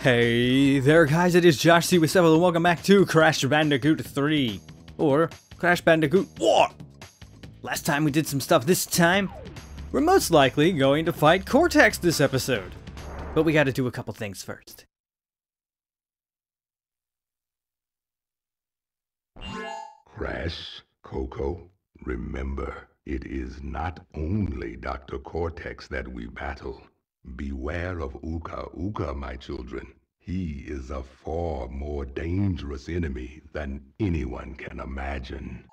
Hey there guys, it is Josh Siwasepl and welcome back to Crash Bandicoot 3. Or Crash Bandicoot Warped! Last time we did some stuff, this time we're most likely going to fight Cortex this episode. But we gotta do a couple things first. Crash, Coco, remember, it is not only Dr. Cortex that we battle. Beware of Uka Uka, my children. He is a far more dangerous enemy than anyone can imagine.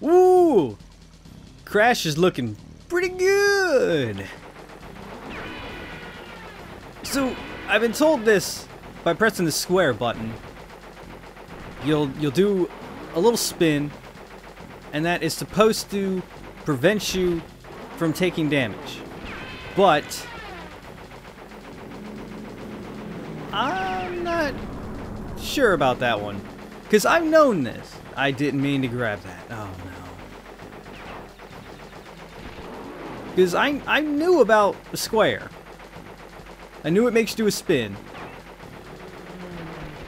Woo! Crash is looking pretty good. So, I've been told this by pressing the square button. You'll you'll do a little spin and that is supposed to prevent you from taking damage. But I'm not sure about that one. Cause I've known this. I didn't mean to grab that. Oh no. Because I, I knew about the square. I knew it makes you do a spin.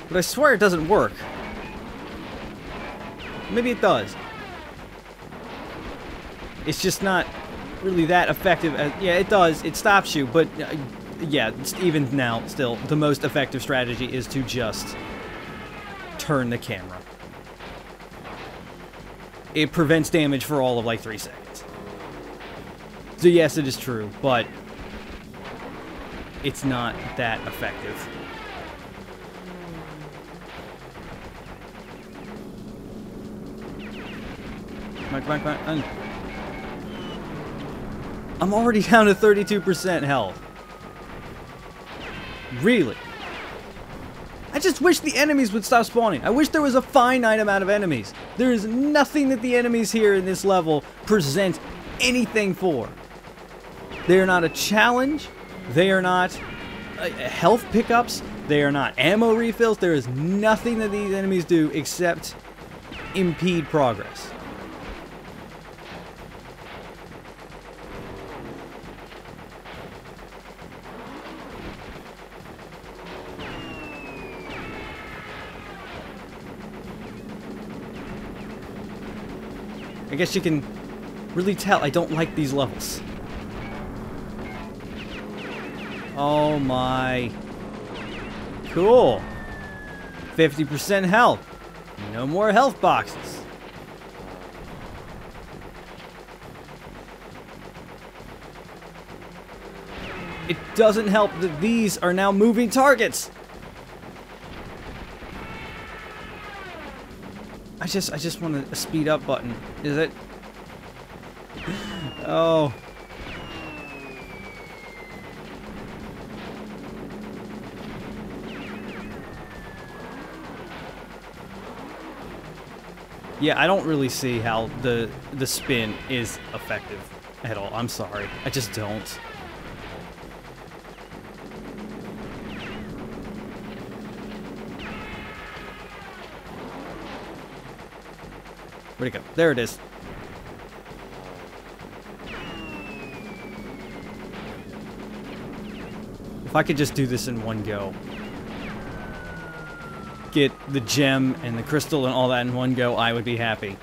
But I swear it doesn't work. Maybe it does. It's just not really that effective. As, yeah, it does. It stops you, but uh, yeah, even now, still, the most effective strategy is to just turn the camera. It prevents damage for all of like three seconds. So yes, it is true, but it's not that effective. Come on, come on, come on. I'm already down to 32% health. Really? I just wish the enemies would stop spawning. I wish there was a finite amount of enemies. There is nothing that the enemies here in this level present anything for. They are not a challenge. They are not uh, health pickups. They are not ammo refills. There is nothing that these enemies do except impede progress. I guess you can really tell I don't like these levels. Oh my. Cool. 50% health. No more health boxes. It doesn't help that these are now moving targets. Just, I just want a speed up button. Is it? Oh. Yeah, I don't really see how the the spin is effective at all. I'm sorry. I just don't. Where'd it go? There it is. If I could just do this in one go. Get the gem and the crystal and all that in one go, I would be happy.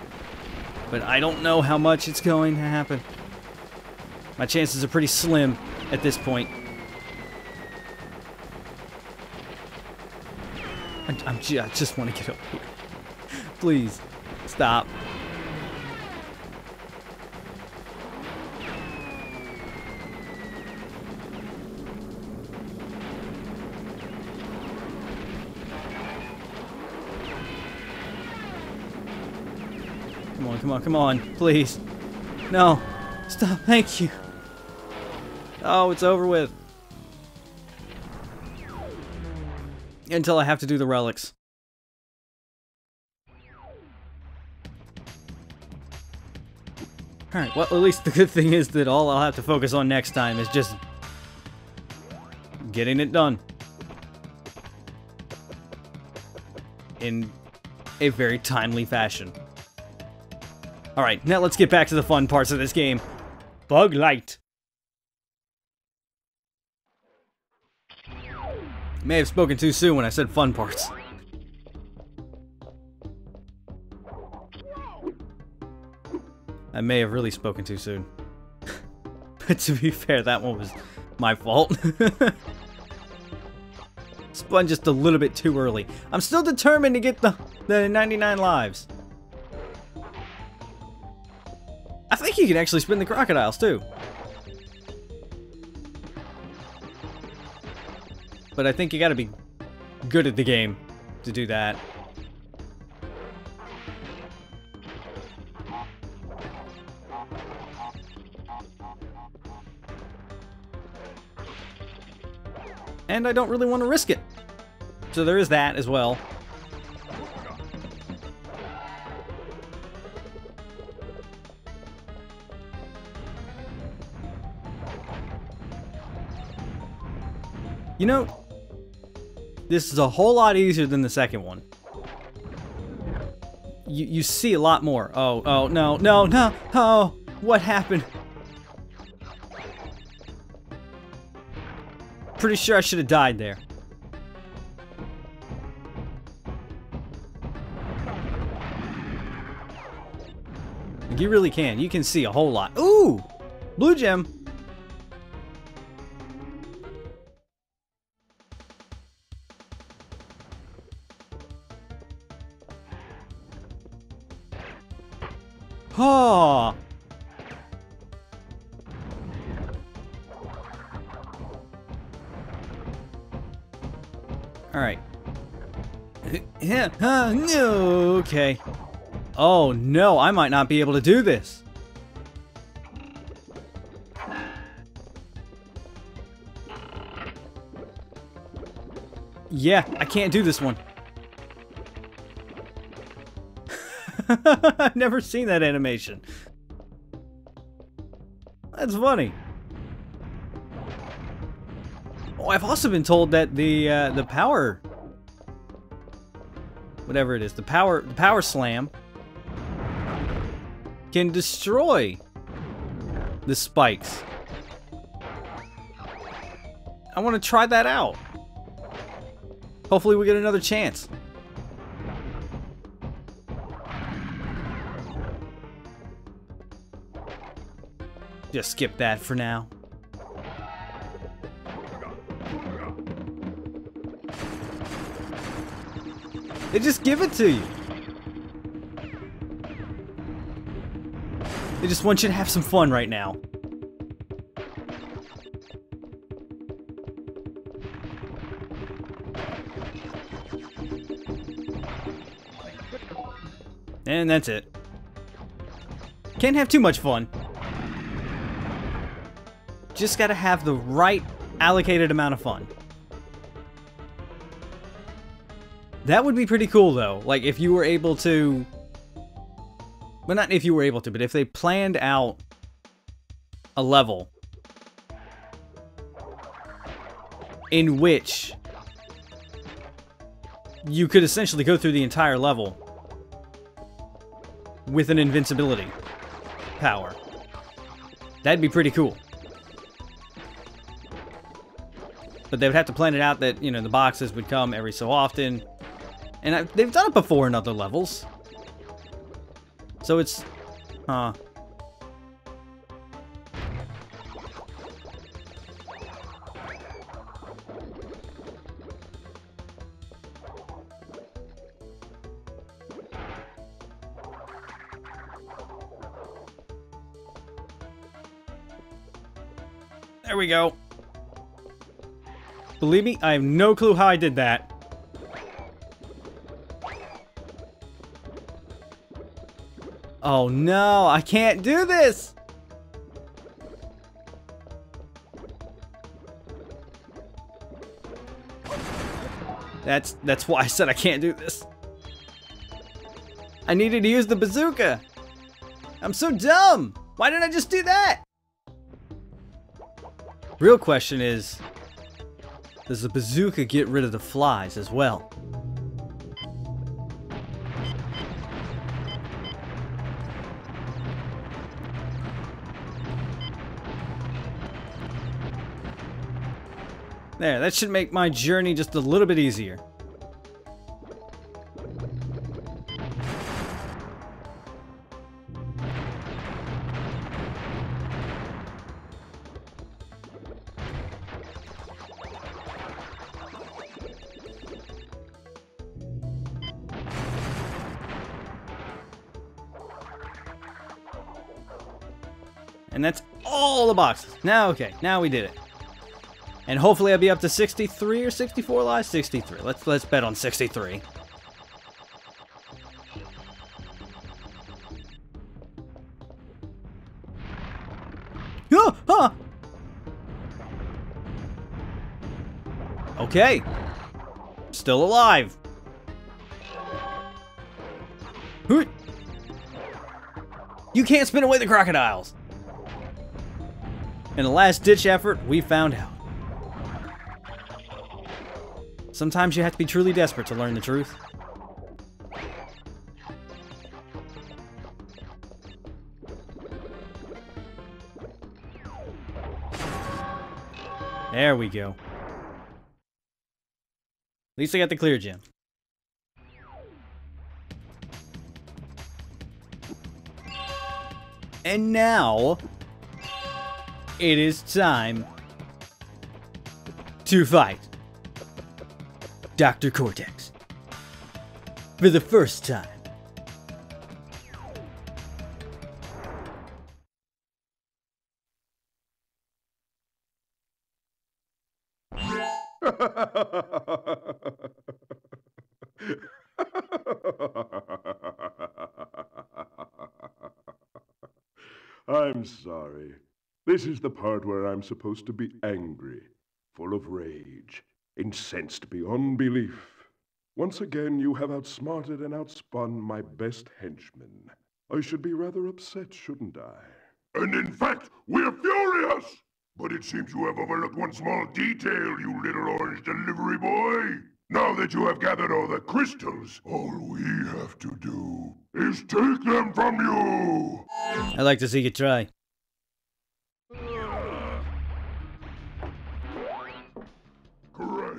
But I don't know how much it's going to happen. My chances are pretty slim at this point. I, I'm, I just want to get up here. Please, stop. Come on, come on. Please. No. Stop. Thank you. Oh, it's over with. Until I have to do the relics. Alright, well, at least the good thing is that all I'll have to focus on next time is just getting it done. In a very timely fashion. Alright, now let's get back to the fun parts of this game. Bug Lite. I may have spoken too soon when I said fun parts. I may have really spoken too soon. but to be fair, that one was my fault. Spun just a little bit too early. I'm still determined to get the, the 99 lives. I think you can actually spin the crocodiles too. But I think you gotta be good at the game to do that. And I don't really want to risk it. So there is that as well. You know, this is a whole lot easier than the second one. You, you see a lot more. Oh, oh, no, no, no, oh, what happened? Pretty sure I should have died there. You really can. You can see a whole lot. Ooh! Blue gem. Oh! Alright. Yeah, uh, no, okay. Oh no, I might not be able to do this. Yeah, I can't do this one. I've never seen that animation. That's funny. Oh, I've also been told that the uh, the power, whatever it is, the power the power slam can destroy the spikes. I want to try that out. Hopefully we get another chance. Just skip that for now. They just give it to you. They just want you to have some fun right now. And that's it. Can't have too much fun. Just gotta have the right allocated amount of fun. That would be pretty cool though. Like if you were able to well not if you were able to, but if they planned out a level in which you could essentially go through the entire level with an invincibility power. That'd be pretty cool. But they would have to plan it out that, you know, the boxes would come every so often. And I, they've done it before in other levels. So it's... Huh. There we go. Believe me, I have no clue how I did that. Oh no, I can't do this! That's that's why I said I can't do this. I needed to use the bazooka. I'm so dumb. Why didn't I just do that? Real question is, does the bazooka get rid of the flies as well? There, that should make my journey just a little bit easier. And that's all the boxes. Now, okay, now we did it. And hopefully I'll be up to 63 or 64 lives? 63. Let's let's bet on 63. Ah, ah. Okay. Still alive. You can't spin away the crocodiles. In a last-ditch effort, we found out. Sometimes you have to be truly desperate to learn the truth. There we go. At least I got the clear gem. And now, it is time to fight Dr. Cortex. For the first time. I'm sorry. This is the part where I'm supposed to be angry, full of rage, incensed beyond belief. Once again, you have outsmarted and outspun my best henchman. I should be rather upset, shouldn't I? And in fact, we're furious! But it seems you have overlooked one small detail, you little orange delivery boy. Now that you have gathered all the crystals, all we have to do is take them from you! I'd like to see you try.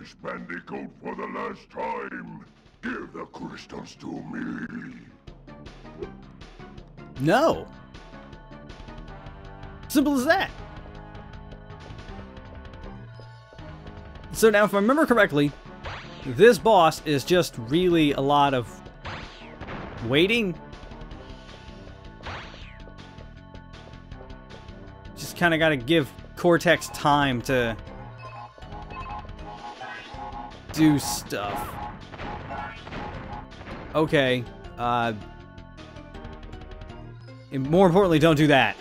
Crash Bandicoot for the last time! Give the crystals to me! No. Simple as that. So now, if I remember correctly, this boss is just really a lot of waiting. Just kind of got to give Cortex time to do stuff. Okay. Uh, and more importantly, don't do that.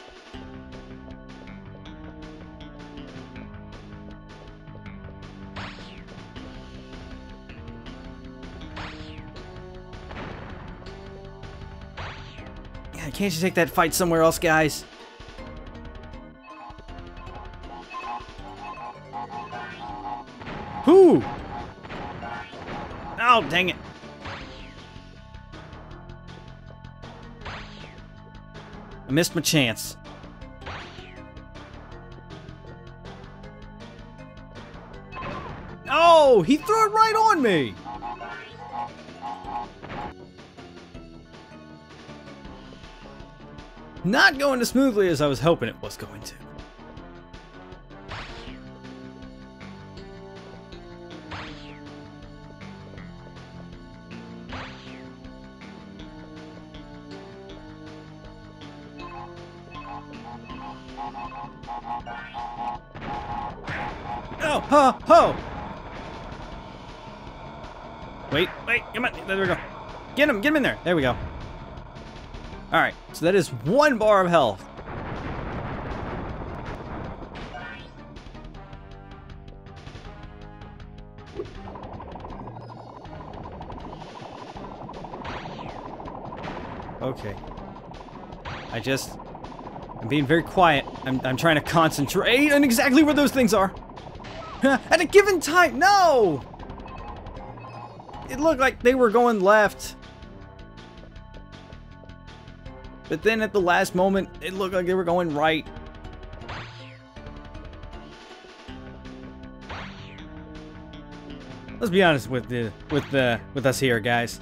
Can't you take that fight somewhere else, guys? Dang it. I missed my chance. Oh, he threw it right on me. Not going as smoothly as I was hoping it was going to. Wait, wait, come on, there we go. Get him, get him in there. There we go. Alright, so that is one bar of health. Okay. I just... I'm being very quiet. I'm, I'm trying to concentrate on exactly where those things are. At a given time, no! It looked like they were going left. But then at the last moment, it looked like they were going right. let's be honest with the with the with us here, guys.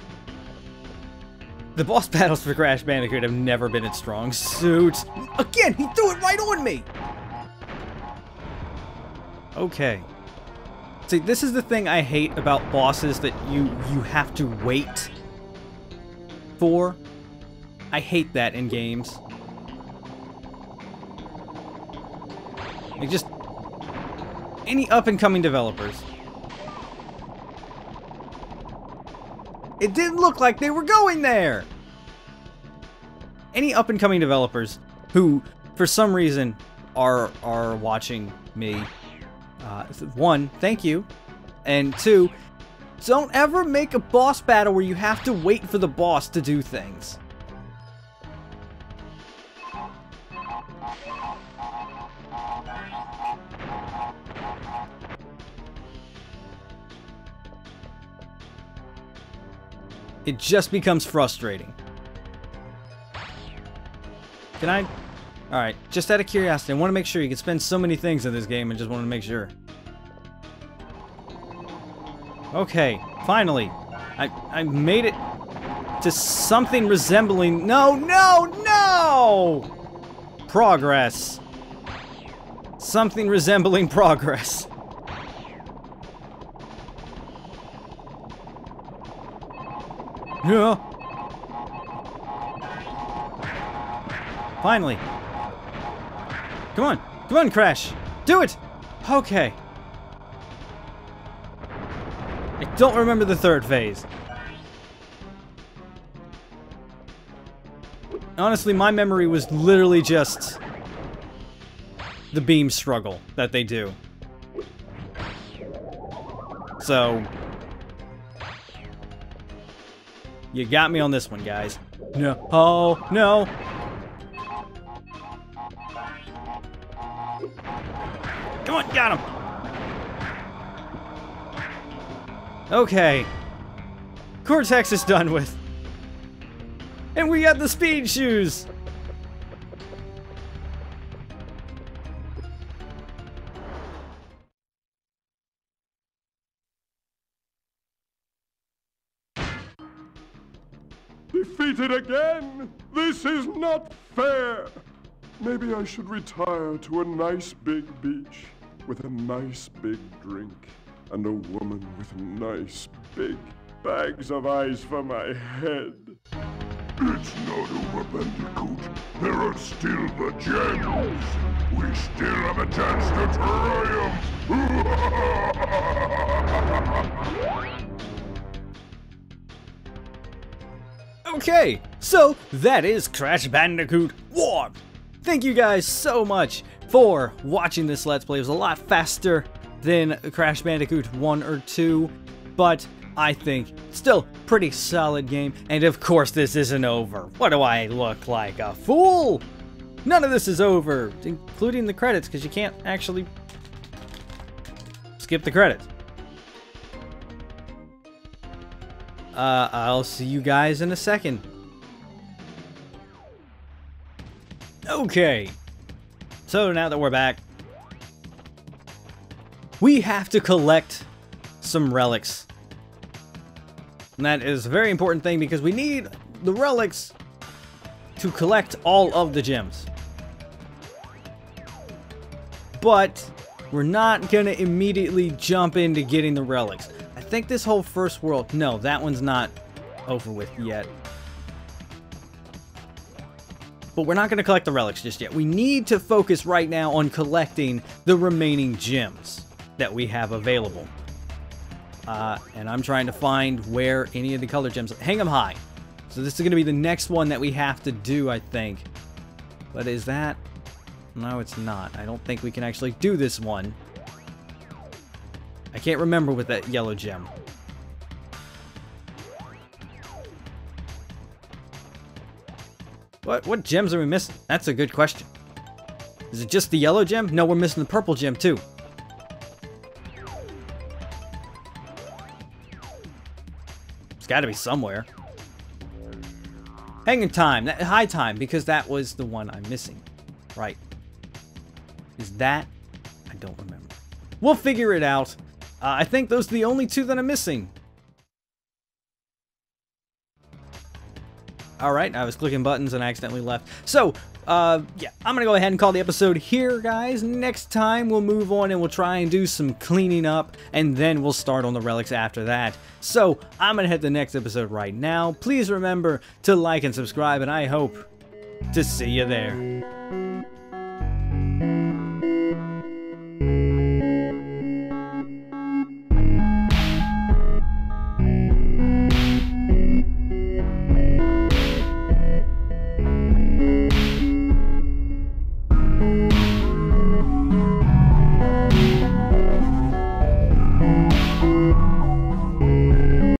The boss battles for Crash Bandicoot have never been its strong suit. Again, he threw it right on me. Okay. See, this is the thing I hate about bosses that you you have to wait for. I hate that in games. Like just any up-and-coming developers. It didn't look like they were going there. Any up-and-coming developers who, for some reason, are are watching me. Uh, one, thank you, and two, don't ever make a boss battle where you have to wait for the boss to do things. It just becomes frustrating. Can I? Alright, just out of curiosity, I want to make sure you can spend so many things in this game and just want to make sure. Okay, finally. I, I made it to something resembling... No, no, no! Progress. Something resembling progress. Yeah. Finally. Come on. Come on, Crash. Do it. Okay. I don't remember the third phase. Honestly, my memory was literally just the beam struggle that they do. So, you got me on this one, guys. No. Oh, no. Come on, got him. Okay. Cortex is done with. And we got the speed shoes. Defeated again! This is not fair! Maybe I should retire to a nice big beach with a nice big drink and a woman with nice big bags of ice for my head. It's not over, Bandicoot. There are still the gems. We still have a chance to triumph. Okay, so that is Crash Bandicoot Warped. Thank you guys so much for watching this Let's Play. It was a lot faster than Crash Bandicoot 1 or 2, but I think still pretty solid game. And of course this isn't over. What do I look like, a fool? None of this is over, including the credits, because you can't actually skip the credits. Uh, I'll see you guys in a second. Okay. So now that we're back, we have to collect some relics. And that is a very important thing because we need the relics to collect all of the gems. But we're not going to immediately jump into getting the relics. I think this whole first world, no, that one's not over with yet. But we're not going to collect the relics just yet. We need to focus right now on collecting the remaining gems that we have available. Uh, and I'm trying to find where any of the color gems... Hang them high. So this is going to be the next one that we have to do, I think. But is that... No, it's not. I don't think we can actually do this one. I can't remember with that yellow gem. What what gems are we missing? That's a good question. Is it just the yellow gem? No, we're missing the purple gem too. It's got to be somewhere. Hanging time, that, high time, because that was the one I'm missing. Right. Is that? I don't remember. We'll figure it out. Uh, I think those are the only two that I'm missing. Alright, I was clicking buttons and I accidentally left. So, uh, yeah, I'm gonna go ahead and call the episode here, guys. Next time, we'll move on and we'll try and do some cleaning up, and then we'll start on the relics after that. So, I'm gonna hit the next episode right now. Please remember to like and subscribe, and I hope to see you there.